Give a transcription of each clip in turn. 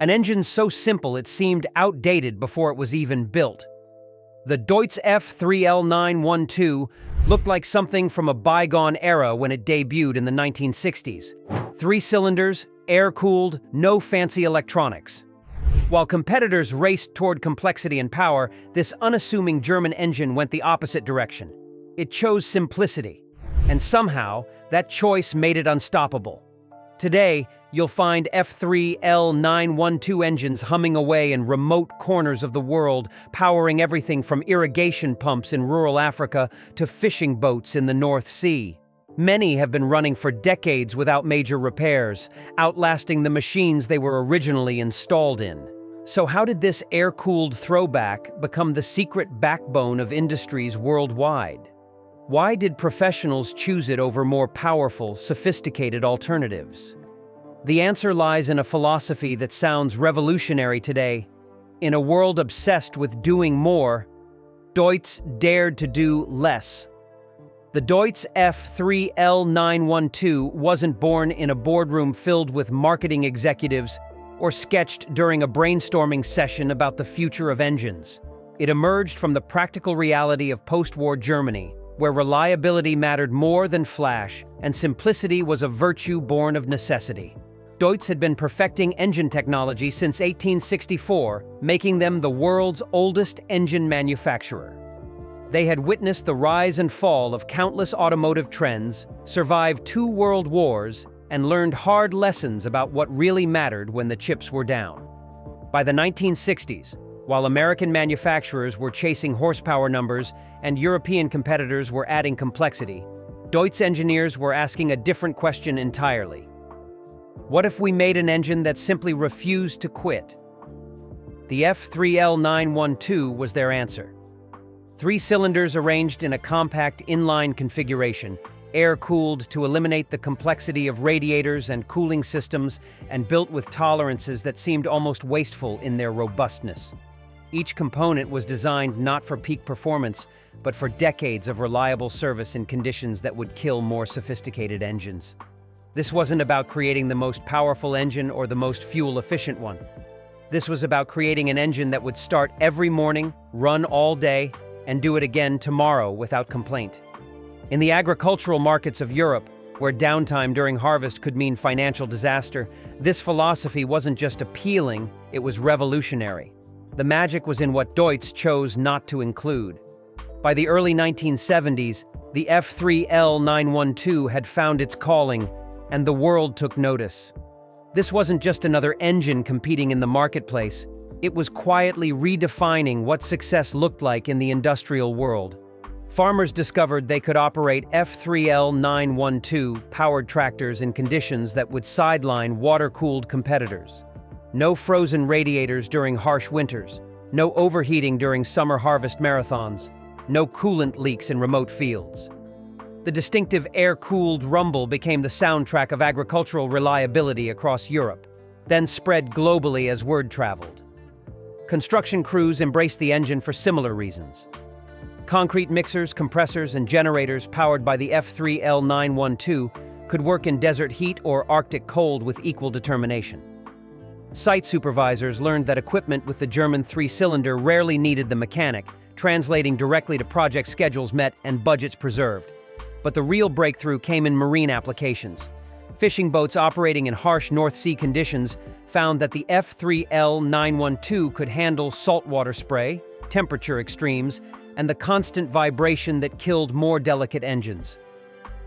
An engine so simple it seemed outdated before it was even built. The Deutz F3L912 looked like something from a bygone era when it debuted in the 1960s. Three cylinders, air-cooled, no fancy electronics. While competitors raced toward complexity and power, this unassuming German engine went the opposite direction. It chose simplicity, and somehow, that choice made it unstoppable. Today, you'll find F3L912 engines humming away in remote corners of the world, powering everything from irrigation pumps in rural Africa to fishing boats in the North Sea. Many have been running for decades without major repairs, outlasting the machines they were originally installed in. So how did this air-cooled throwback become the secret backbone of industries worldwide? Why did professionals choose it over more powerful, sophisticated alternatives? The answer lies in a philosophy that sounds revolutionary today. In a world obsessed with doing more, Deutz dared to do less. The Deutz F3L912 wasn't born in a boardroom filled with marketing executives or sketched during a brainstorming session about the future of engines. It emerged from the practical reality of post-war Germany, where reliability mattered more than flash and simplicity was a virtue born of necessity. Deutz had been perfecting engine technology since 1864, making them the world's oldest engine manufacturer. They had witnessed the rise and fall of countless automotive trends, survived two world wars, and learned hard lessons about what really mattered when the chips were down. By the 1960s, while American manufacturers were chasing horsepower numbers and European competitors were adding complexity, Deutz engineers were asking a different question entirely. What if we made an engine that simply refused to quit? The F3L912 was their answer. Three cylinders arranged in a compact inline configuration, air-cooled to eliminate the complexity of radiators and cooling systems, and built with tolerances that seemed almost wasteful in their robustness. Each component was designed not for peak performance, but for decades of reliable service in conditions that would kill more sophisticated engines. This wasn't about creating the most powerful engine or the most fuel-efficient one. This was about creating an engine that would start every morning, run all day, and do it again tomorrow without complaint. In the agricultural markets of Europe, where downtime during harvest could mean financial disaster, this philosophy wasn't just appealing, it was revolutionary. The magic was in what Deutz chose not to include. By the early 1970s, the F3L912 had found its calling, and the world took notice. This wasn't just another engine competing in the marketplace, it was quietly redefining what success looked like in the industrial world. Farmers discovered they could operate F3L912 powered tractors in conditions that would sideline water-cooled competitors. No frozen radiators during harsh winters, no overheating during summer harvest marathons, no coolant leaks in remote fields. The distinctive air-cooled rumble became the soundtrack of agricultural reliability across Europe, then spread globally as word traveled. Construction crews embraced the engine for similar reasons. Concrete mixers, compressors, and generators powered by the F3L912 could work in desert heat or Arctic cold with equal determination. Site supervisors learned that equipment with the German three-cylinder rarely needed the mechanic, translating directly to project schedules met and budgets preserved. But the real breakthrough came in marine applications. Fishing boats operating in harsh North Sea conditions found that the F3L912 could handle saltwater spray, temperature extremes, and the constant vibration that killed more delicate engines.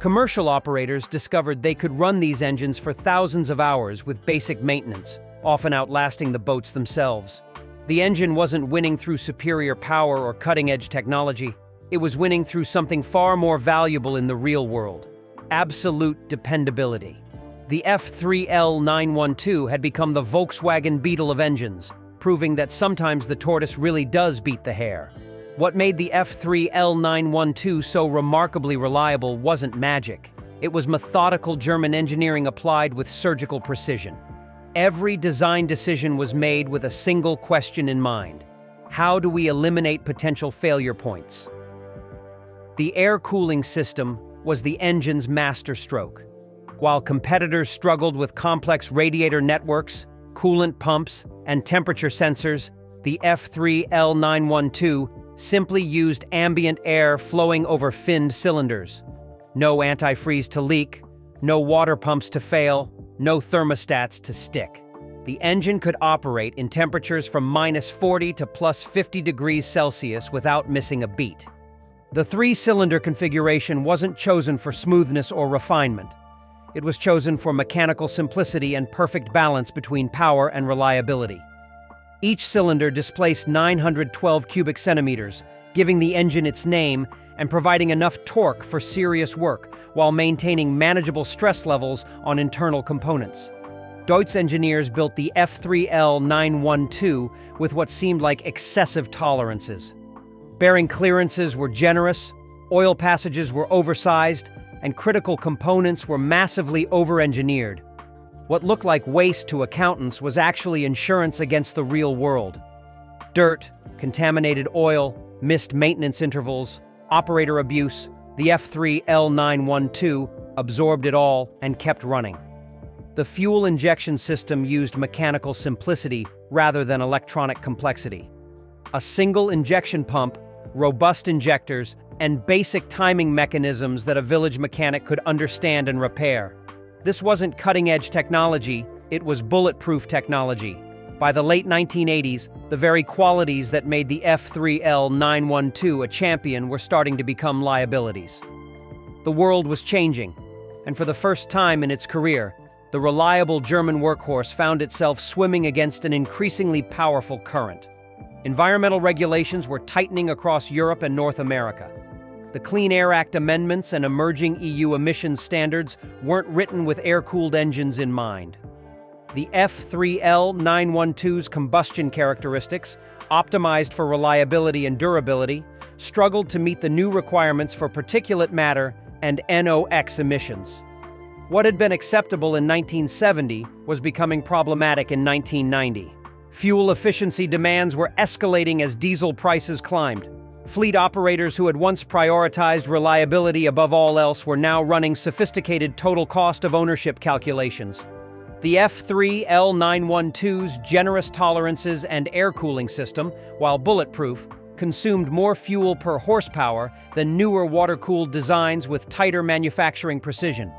Commercial operators discovered they could run these engines for thousands of hours with basic maintenance, often outlasting the boats themselves. The engine wasn't winning through superior power or cutting-edge technology. It was winning through something far more valuable in the real world, absolute dependability. The F3L912 had become the Volkswagen Beetle of engines, proving that sometimes the tortoise really does beat the hare. What made the F3L912 so remarkably reliable wasn't magic. It was methodical German engineering applied with surgical precision. Every design decision was made with a single question in mind. How do we eliminate potential failure points? The air cooling system was the engine's masterstroke. While competitors struggled with complex radiator networks, coolant pumps, and temperature sensors, the F3L912 simply used ambient air flowing over finned cylinders. No antifreeze to leak, no water pumps to fail, no thermostats to stick. The engine could operate in temperatures from minus 40 to plus 50 degrees Celsius without missing a beat. The three-cylinder configuration wasn't chosen for smoothness or refinement. It was chosen for mechanical simplicity and perfect balance between power and reliability. Each cylinder displaced 912 cubic centimeters, giving the engine its name and providing enough torque for serious work while maintaining manageable stress levels on internal components. Deutz engineers built the F3L 912 with what seemed like excessive tolerances. Bearing clearances were generous, oil passages were oversized, and critical components were massively over-engineered. What looked like waste to accountants was actually insurance against the real world. Dirt, contaminated oil, missed maintenance intervals, operator abuse, the F3L912 absorbed it all and kept running. The fuel injection system used mechanical simplicity rather than electronic complexity. A single injection pump, robust injectors, and basic timing mechanisms that a village mechanic could understand and repair. This wasn't cutting-edge technology, it was bulletproof technology. By the late 1980s, the very qualities that made the F3L 912 a champion were starting to become liabilities. The world was changing, and for the first time in its career, the reliable German workhorse found itself swimming against an increasingly powerful current. Environmental regulations were tightening across Europe and North America. The Clean Air Act amendments and emerging EU emissions standards weren't written with air-cooled engines in mind. The F3L 912's combustion characteristics, optimized for reliability and durability, struggled to meet the new requirements for particulate matter and NOx emissions. What had been acceptable in 1970 was becoming problematic in 1990. Fuel efficiency demands were escalating as diesel prices climbed. Fleet operators who had once prioritized reliability above all else were now running sophisticated total cost of ownership calculations. The F3 L912's generous tolerances and air cooling system, while bulletproof, consumed more fuel per horsepower than newer water-cooled designs with tighter manufacturing precision.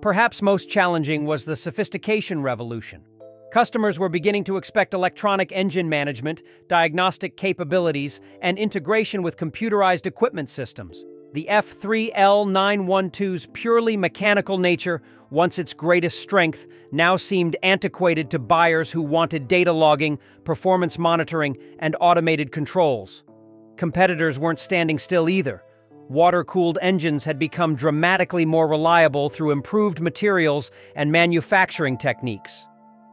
Perhaps most challenging was the sophistication revolution. Customers were beginning to expect electronic engine management, diagnostic capabilities, and integration with computerized equipment systems. The F3L912's purely mechanical nature, once its greatest strength, now seemed antiquated to buyers who wanted data logging, performance monitoring, and automated controls. Competitors weren't standing still either. Water-cooled engines had become dramatically more reliable through improved materials and manufacturing techniques.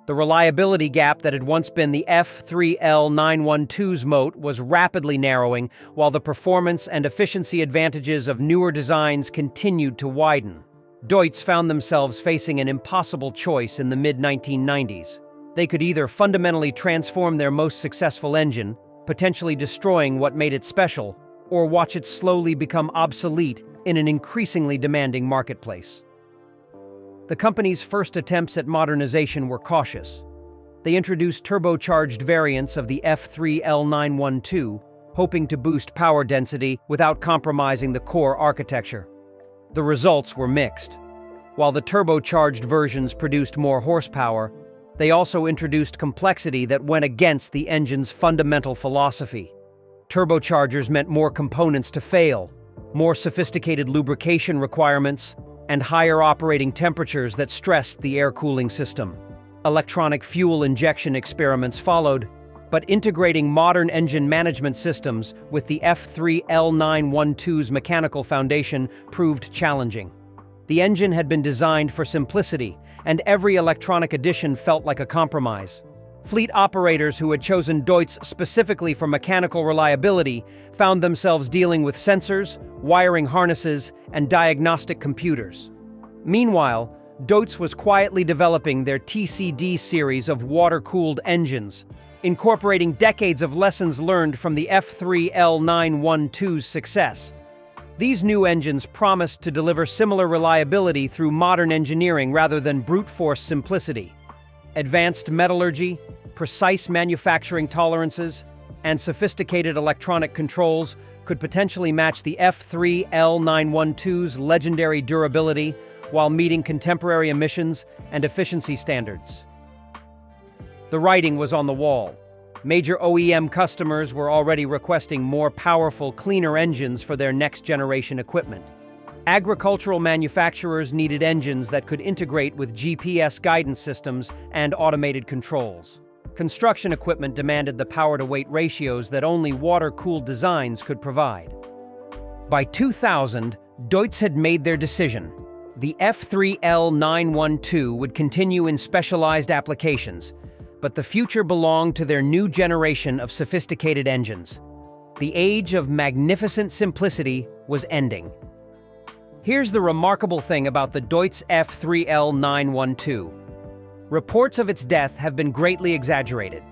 The reliability gap that had once been the F3L912's moat was rapidly narrowing, while the performance and efficiency advantages of newer designs continued to widen. Deutz found themselves facing an impossible choice in the mid-1990s. They could either fundamentally transform their most successful engine, potentially destroying what made it special, or watch it slowly become obsolete in an increasingly demanding marketplace. The company's first attempts at modernization were cautious. They introduced turbocharged variants of the F3L912, hoping to boost power density without compromising the core architecture. The results were mixed. While the turbocharged versions produced more horsepower, they also introduced complexity that went against the engine's fundamental philosophy. Turbochargers meant more components to fail, more sophisticated lubrication requirements, and higher operating temperatures that stressed the air cooling system. Electronic fuel injection experiments followed, but integrating modern engine management systems with the F3L912's mechanical foundation proved challenging. The engine had been designed for simplicity, and every electronic addition felt like a compromise. Fleet operators who had chosen Deutz specifically for mechanical reliability found themselves dealing with sensors, wiring harnesses, and diagnostic computers. Meanwhile, Deutz was quietly developing their TCD series of water-cooled engines, incorporating decades of lessons learned from the F3L912's success. These new engines promised to deliver similar reliability through modern engineering rather than brute force simplicity. Advanced metallurgy, precise manufacturing tolerances, and sophisticated electronic controls could potentially match the F3L912's legendary durability while meeting contemporary emissions and efficiency standards. The writing was on the wall. Major OEM customers were already requesting more powerful, cleaner engines for their next-generation equipment. Agricultural manufacturers needed engines that could integrate with GPS guidance systems and automated controls. Construction equipment demanded the power-to-weight ratios that only water-cooled designs could provide. By 2000, Deutz had made their decision. The F3L912 would continue in specialized applications, but the future belonged to their new generation of sophisticated engines. The age of magnificent simplicity was ending. Here's the remarkable thing about the Deutz F3L912. Reports of its death have been greatly exaggerated.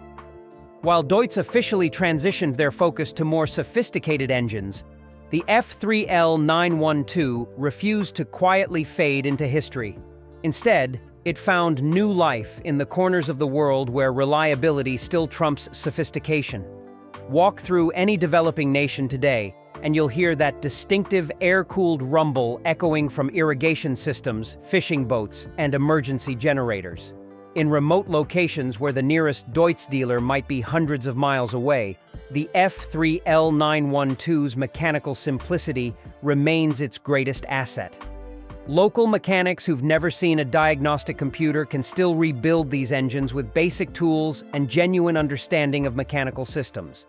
While Deutz officially transitioned their focus to more sophisticated engines, the F3L912 refused to quietly fade into history. Instead, it found new life in the corners of the world where reliability still trumps sophistication. Walk through any developing nation today, and you'll hear that distinctive air-cooled rumble echoing from irrigation systems, fishing boats, and emergency generators. In remote locations where the nearest Deutz dealer might be hundreds of miles away, the F3L912's mechanical simplicity remains its greatest asset. Local mechanics who've never seen a diagnostic computer can still rebuild these engines with basic tools and genuine understanding of mechanical systems.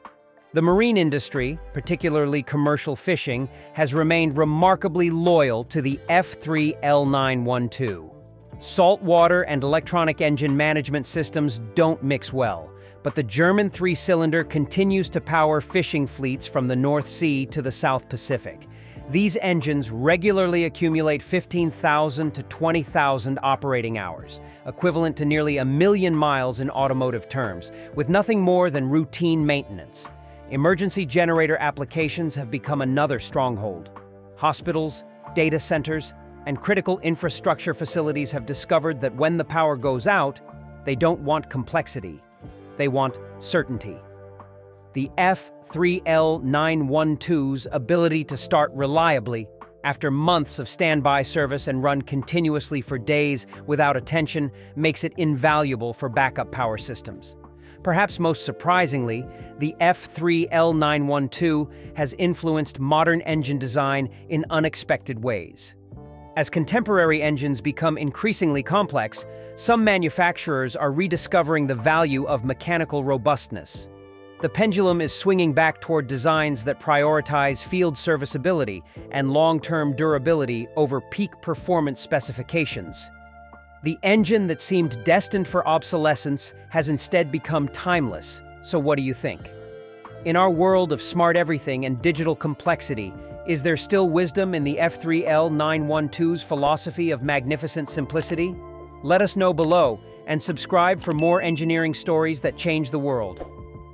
The marine industry, particularly commercial fishing, has remained remarkably loyal to the F3L912. Saltwater and electronic engine management systems don't mix well, but the German three-cylinder continues to power fishing fleets from the North Sea to the South Pacific. These engines regularly accumulate 15,000 to 20,000 operating hours, equivalent to nearly a million miles in automotive terms, with nothing more than routine maintenance. Emergency generator applications have become another stronghold. Hospitals, data centers, and critical infrastructure facilities have discovered that when the power goes out, they don't want complexity. They want certainty the F3L912's ability to start reliably after months of standby service and run continuously for days without attention makes it invaluable for backup power systems. Perhaps most surprisingly, the F3L912 has influenced modern engine design in unexpected ways. As contemporary engines become increasingly complex, some manufacturers are rediscovering the value of mechanical robustness. The pendulum is swinging back toward designs that prioritize field serviceability and long-term durability over peak performance specifications. The engine that seemed destined for obsolescence has instead become timeless, so what do you think? In our world of smart everything and digital complexity, is there still wisdom in the F3L 912's philosophy of magnificent simplicity? Let us know below and subscribe for more engineering stories that change the world.